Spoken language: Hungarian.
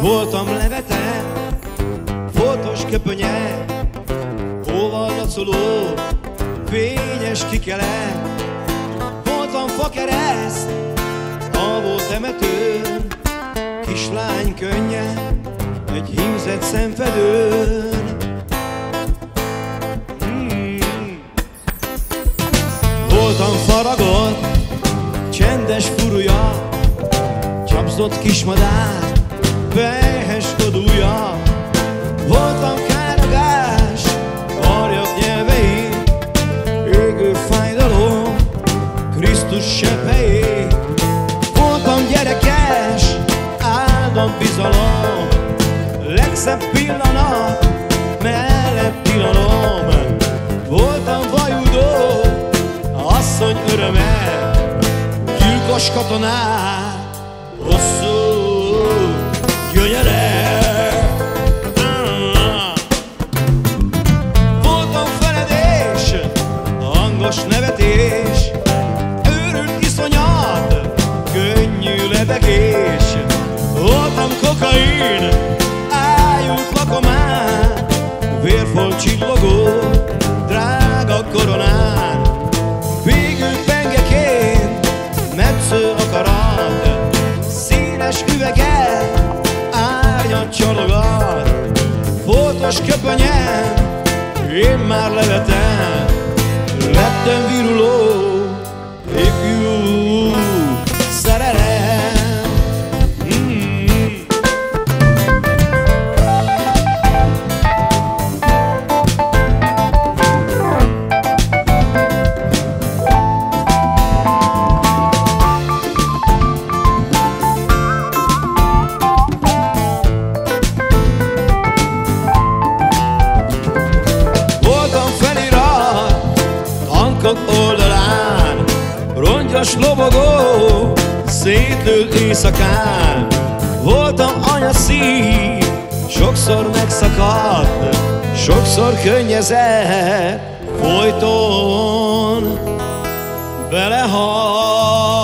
Voltam levete, foltos köpönye, Hóval lacoló, fényes kikele. Voltam fakereszt, alvó temetőn, Kislány könnye, egy hímzett szemfedőn. Hmm. Voltam faragott, csendes furúja, Csapszott kismadár, vejhes kodúja. Voltam káragás, arjak nyelvei, Égő fájdalom, Krisztus sebei. Voltam gyerekes, áldom bizalom, Legszebb pillanat, meleg tilalom. Voltam vajudó, asszony öröme, Gyilkos katonák, lebegés. Voltam kokain, ájult lakomán, vérfolt csillogó, drága koronán. Végül pengeként, metsző akarat, színes üvege, árnyat csalogat. Foltos köpenyem, én már levetem, lettem viruló, oldalán Rongyos lobogó Szétlőtt éjszakán Voltam anya szív Sokszor megszakadt Sokszor könnyezett Folyton belehalt.